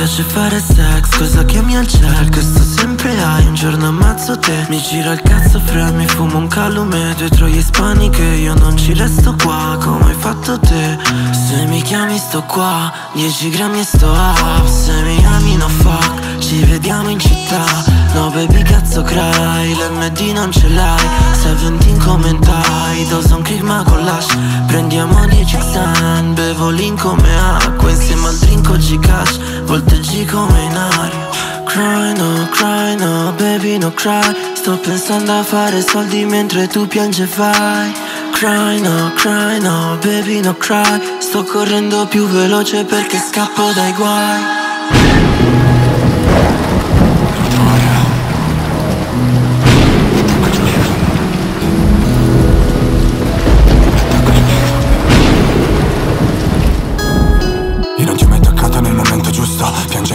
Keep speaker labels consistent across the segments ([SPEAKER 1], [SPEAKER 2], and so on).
[SPEAKER 1] piace fare sex, cosa chiami al Che sto sempre hai, un giorno ammazzo te. Mi gira il cazzo fra, mi fumo un calume. Due troie ispaniche, io non ci resto qua Come hai fatto te? Se mi chiami sto qua, 10 grammi e sto up. Se mi ami non ce l'hai. 17 commentai, Dawson Creek ma con l'ash. Prendiamo 10 xan, bevo lin come acqua. Insieme al drink oggi cash, volteggi come in aria. Cry no, cry no, baby no cry. Sto pensando a fare soldi mentre tu piange vai Cry no, cry no, baby no cry. Sto correndo più veloce perché scappo dai guai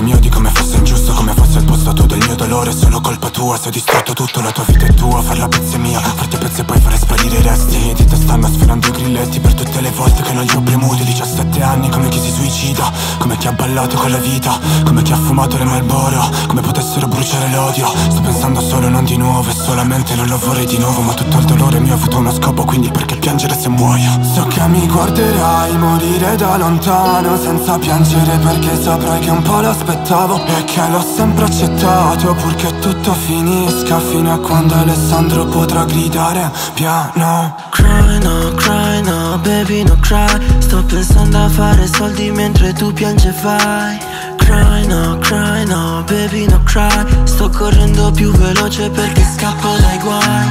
[SPEAKER 2] mio di come fosse ingiusto Come fosse il posto tu del mio dolore solo colpa tua Se ho distrutto tutto la tua vita è tua Farla a pezzi è mia Farti pezzi e poi fare sparire i resti Di te stanno sferrando i grilletti Per tutte le volte che non li ho premuti 17 anni come chi si suicida Come chi ha ballato con la vita Come chi ha fumato le Malboro Come potessero bruciare l'odio Sto pensando solo non di nuovo E solamente non lo vorrei di nuovo Ma tutto il dolore mio ha avuto uno scopo Quindi perché piangere se muoio? So che mi guarderai morire da lontano Senza piangere perché saprai che un po' l'aspettavo E che l'ho sempre accettato Purché tutto finisca Fino a quando Alessandro potrà gridare piano.
[SPEAKER 1] Cry no, cry no, baby no cry. Sto pensando a fare soldi mentre tu piange vai. Cry no, cry no, baby no cry. Sto correndo più veloce perché scappo dai guai.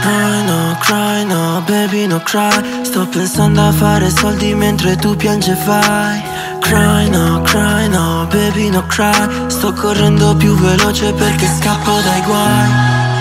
[SPEAKER 1] Cry no, cry no, baby no cry. Sto pensando a fare soldi mentre tu piange vai Cry no, cry no, baby no cry. Sto correndo più veloce perché scappo dai guai